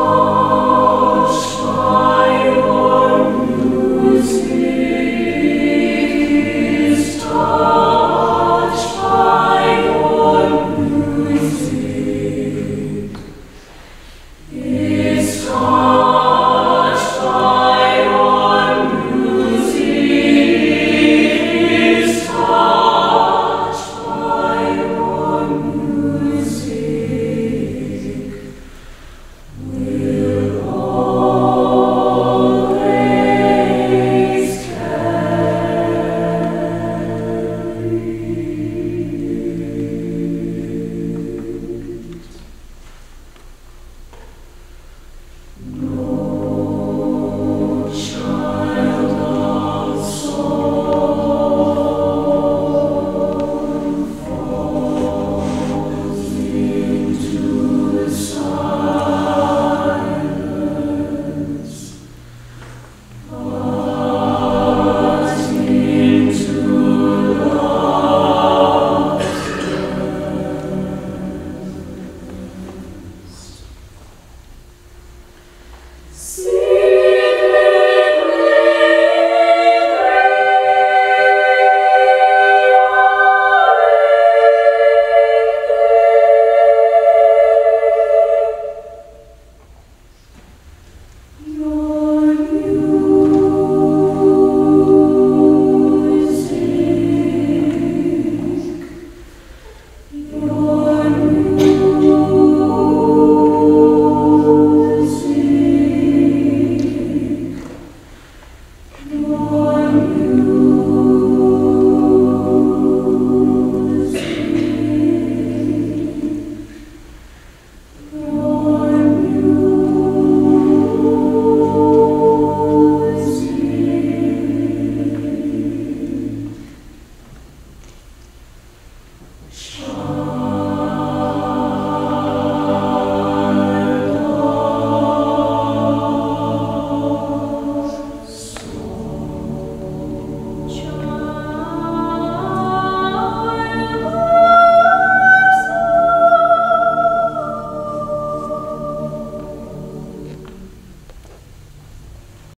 Oh.